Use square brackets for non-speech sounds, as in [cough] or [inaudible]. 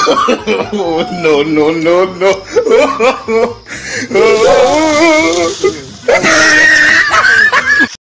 [laughs] no, no, no, no. [laughs]